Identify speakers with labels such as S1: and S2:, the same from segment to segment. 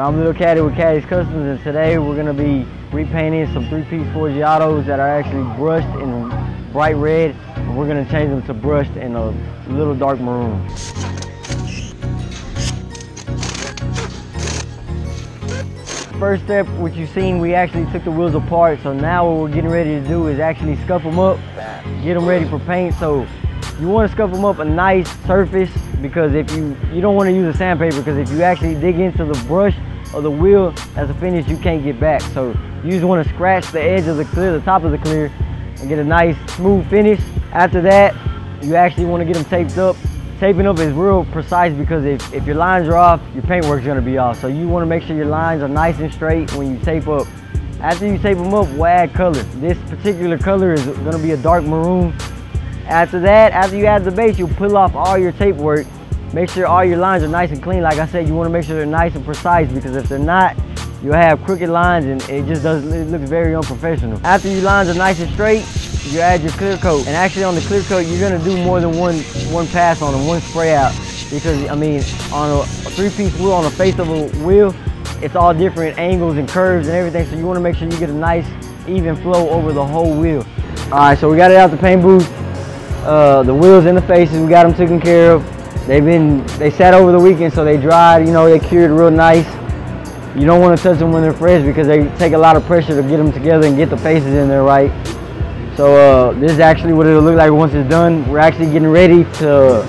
S1: I'm Little Caddy with Caddy's Customs and today we're going to be repainting some three-piece Forgiatos that are actually brushed in bright red and we're going to change them to brushed in a little dark maroon. First step, what you've seen, we actually took the wheels apart so now what we're getting ready to do is actually scuff them up, get them ready for paint. So you want to scuff them up a nice surface because if you, you don't want to use a sandpaper because if you actually dig into the brush of the wheel as a finish, you can't get back. So you just want to scratch the edge of the clear, the top of the clear, and get a nice smooth finish. After that, you actually want to get them taped up. Taping up is real precise because if, if your lines are off, your paintwork is going to be off. So you want to make sure your lines are nice and straight when you tape up. After you tape them up, we'll add color. This particular color is going to be a dark maroon. After that, after you add the base, you pull off all your tape work Make sure all your lines are nice and clean. Like I said, you want to make sure they're nice and precise because if they're not, you'll have crooked lines and it just does it looks very unprofessional. After your lines are nice and straight, you add your clear coat. And actually on the clear coat, you're gonna do more than one one pass on them, one spray out. Because I mean, on a, a three-piece wheel on the face of a wheel, it's all different angles and curves and everything. So you wanna make sure you get a nice even flow over the whole wheel. All right, so we got it out the paint booth. Uh, the wheels and the faces, we got them taken care of. They've been, they sat over the weekend so they dried, you know, they cured real nice. You don't want to touch them when they're fresh because they take a lot of pressure to get them together and get the faces in there right. So uh, this is actually what it'll look like once it's done. We're actually getting ready to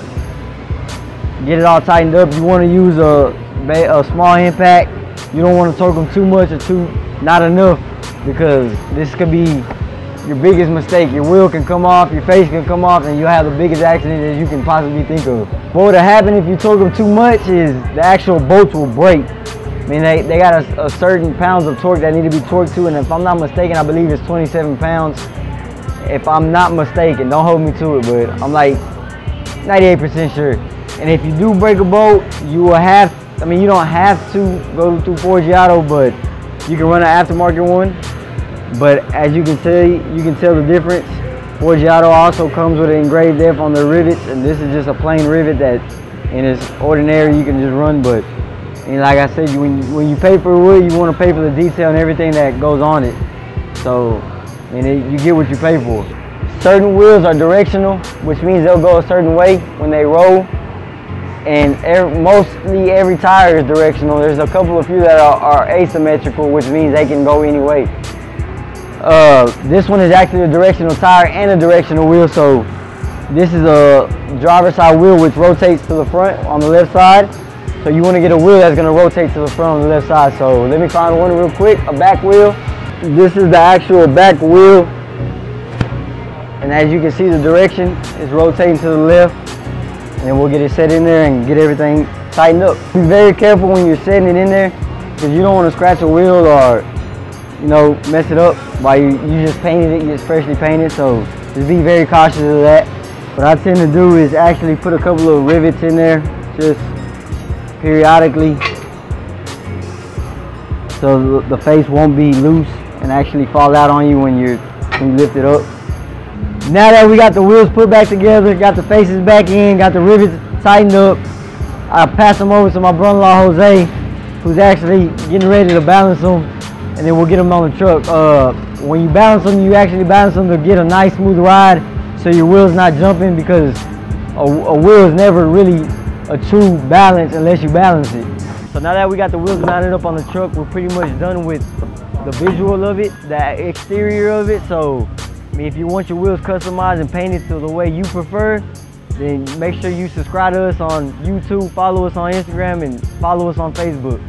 S1: get it all tightened up. You want to use a, a small impact. You don't want to torque them too much or too not enough because this could be your biggest mistake. Your wheel can come off, your face can come off, and you'll have the biggest accident that you can possibly think of. What would happen if you torque them too much is the actual bolts will break. I mean, they, they got a, a, certain pounds of torque that need to be torqued to, and if I'm not mistaken, I believe it's 27 pounds. If I'm not mistaken, don't hold me to it, but I'm like 98% sure. And if you do break a bolt, you will have, I mean, you don't have to go to Forgiato, but you can run an aftermarket one but as you can see, you can tell the difference. Forgiato also comes with an engraved F on the rivets, and this is just a plain rivet that in its ordinary you can just run, but and like I said, when, when you pay for wood, you want to pay for the detail and everything that goes on it. So, and it, you get what you pay for. Certain wheels are directional, which means they'll go a certain way when they roll. And every, mostly every tire is directional. There's a couple of few that are, are asymmetrical, which means they can go any way. Uh, this one is actually a directional tire and a directional wheel. So this is a driver's side wheel which rotates to the front on the left side. So you want to get a wheel that's going to rotate to the front on the left side. So let me find one real quick, a back wheel. This is the actual back wheel. And as you can see, the direction is rotating to the left. And we'll get it set in there and get everything tightened up. Be very careful when you're setting it in there because you don't want to scratch a wheel or you know, mess it up while you, you just painted it, you just freshly painted, so just be very cautious of that. What I tend to do is actually put a couple of rivets in there, just periodically, so the face won't be loose and actually fall out on you when, you're, when you lift it up. Now that we got the wheels put back together, got the faces back in, got the rivets tightened up, I pass them over to my brother-in-law Jose, who's actually getting ready to balance them and then we'll get them on the truck. Uh, when you balance them, you actually balance them to get a nice smooth ride so your wheel's not jumping because a, a wheel is never really a true balance unless you balance it. So now that we got the wheels mounted up on the truck, we're pretty much done with the visual of it, the exterior of it. So I mean, if you want your wheels customized and painted to the way you prefer, then make sure you subscribe to us on YouTube, follow us on Instagram, and follow us on Facebook.